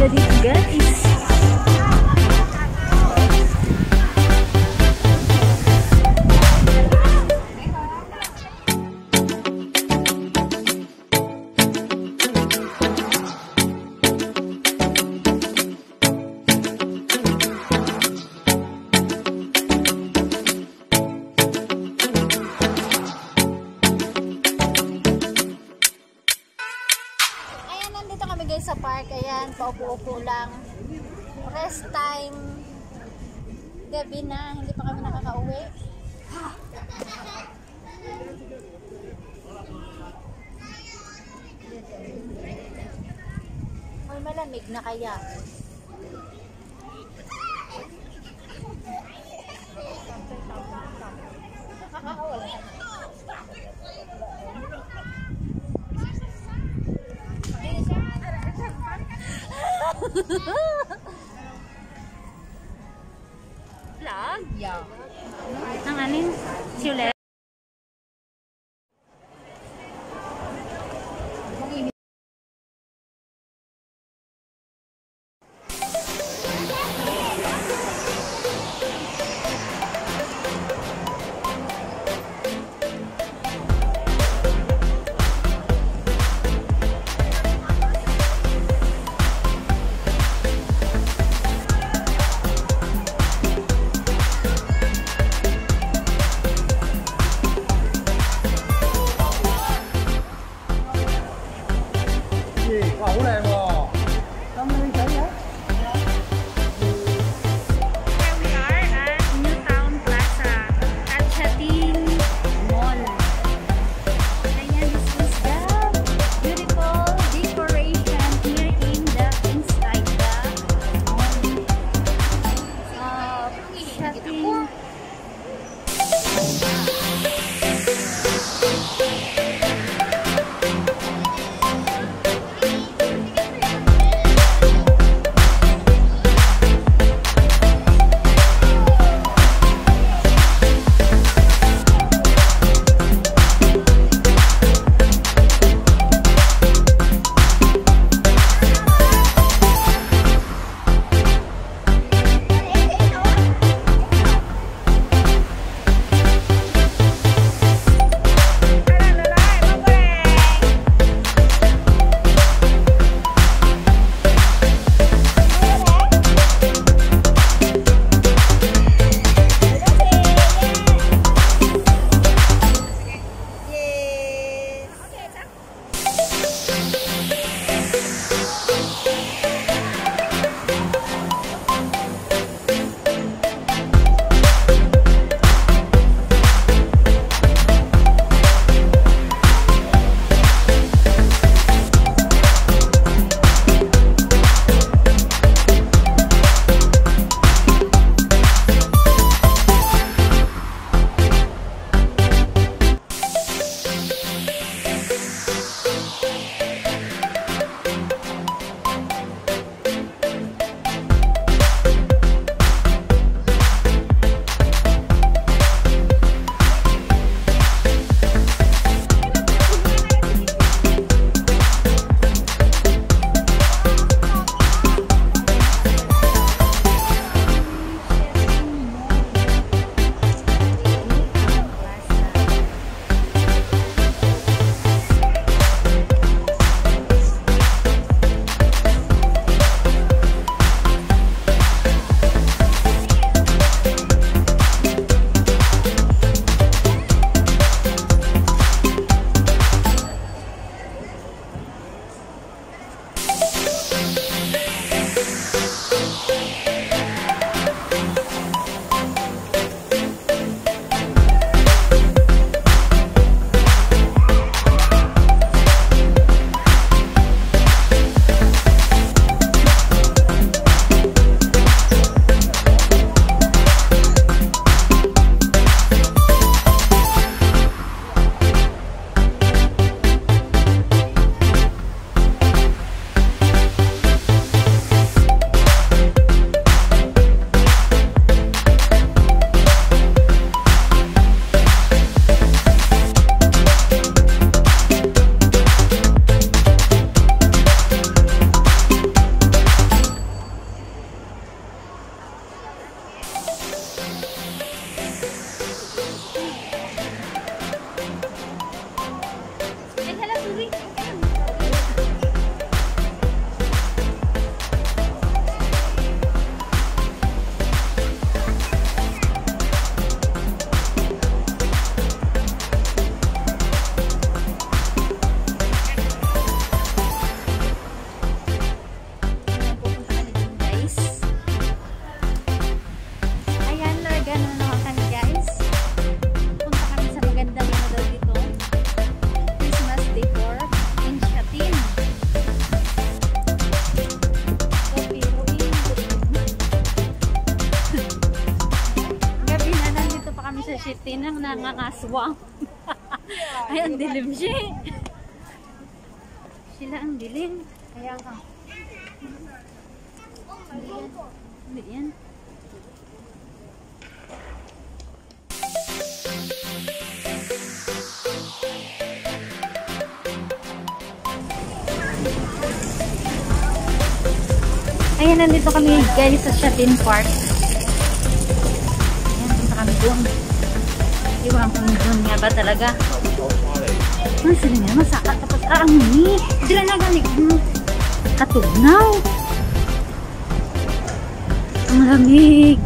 Anda juga bisa paupo-upo lang. Rest time. Gabi na, hindi pa kami nakakauwi. Ay, malamig na kaya. Woohoo! Nang nangangaswang. Ay, ang dilim siya. Sila ang dilim. Kaya ka. Hindi yan. Ayan, nandito kami guys sa Shatin Park. Ayan, punta kami doon. Ba talaga. Ano sila nga, masaka tapos ah, ang ni. Sila na galing. Hmm. Katunaw. Ang lamig.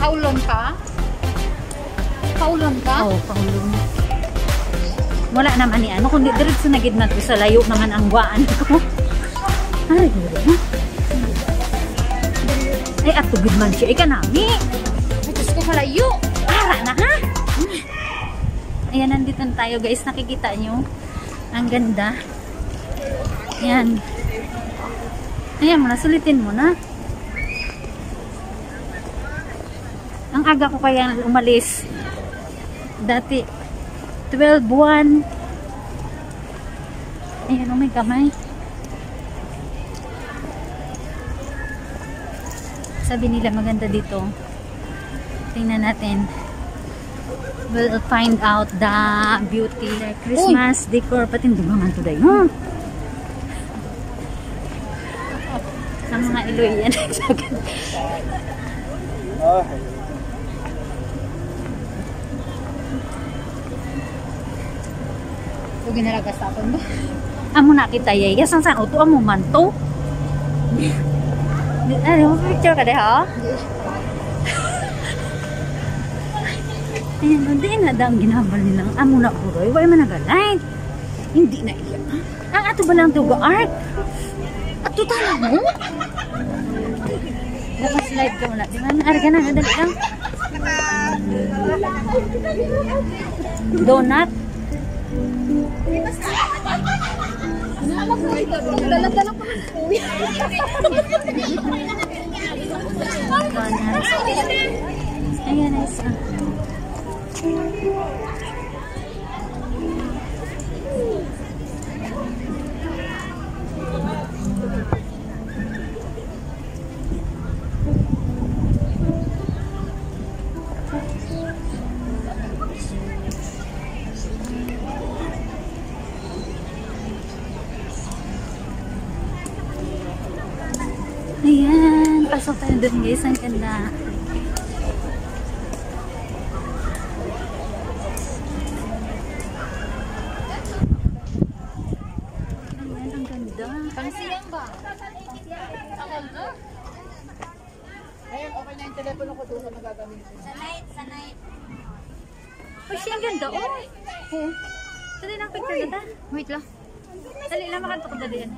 Kaulon ka? Kaulon ka? Oh, paulong. Wala naman ni ano, kundi diretso na gid na to sa layo naman ang waan ko. Ay, guro. Ay, ato gid man siya. Ika nami. Ay, Diyos ko malayo. Para na ha. Ayan, nandito na tayo guys. Nakikita nyo. Ang ganda. Ayan. Ayan mo sulitin mo na. Ang aga ko kaya umalis. Dati, 12 buwan. Ayan, oh may kamay. Sabi nila maganda dito. Tingnan natin. We'll find out the beauty. The Christmas decor. Pati hindi ba man today? Hmm. Ang mga Iloy yan. Huwag ginalagas tapon mo. Amo na kita yay. Yasan sa auto amo man to. Ano, picture ka de ha? Ayan, hindi na daw ang ginambal nilang amo na buroy. Wala man nagalay. Hindi na iya. Ang ato ba lang tuga art? Ato tala mo? Dapat slide ka muna. Di ba? Arga na, dali lang. Donut. Dala-dala ko ng kuya. Ayan, isa. Ayan, pasok tayo dun guys. Ang ganda. Ayan, ang ganda. Pangsiyang ba? Ayun, okay na yung telepono ko doon sa night, sa night. Oh, siya ang ganda. Oh. Dali lang picture na ta. Wait lang. Dali lang makanto ko dali yan.